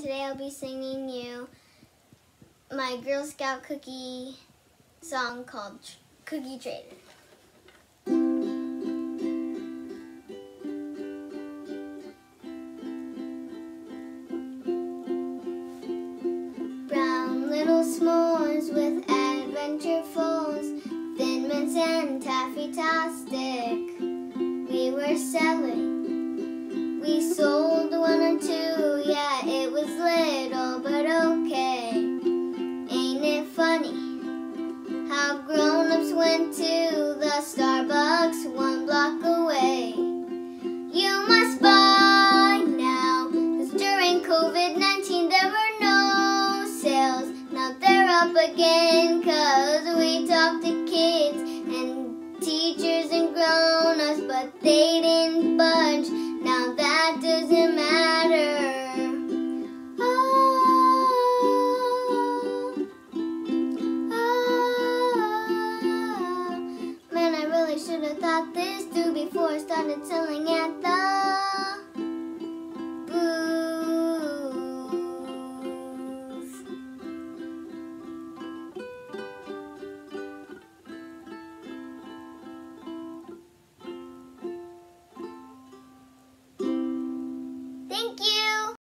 Today I'll be singing you my Girl Scout cookie song called Cookie Traitor. Brown little s'mores with adventure phones, Thin Mints and Toffee-tastic. We were selling. We sold COVID-19 there were no sales. Now they're up again, cause we talked to kids and teachers and grown-ups, but they didn't budge. Now that doesn't matter. Oh, oh, man, I really should have thought this through before I started selling at the Thank you.